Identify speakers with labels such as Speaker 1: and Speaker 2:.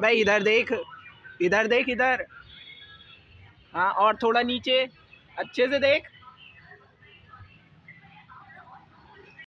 Speaker 1: भाई इधर देख। इधर देख इधर। हाँ और थोड़ा नीचे। अच्छे से देख।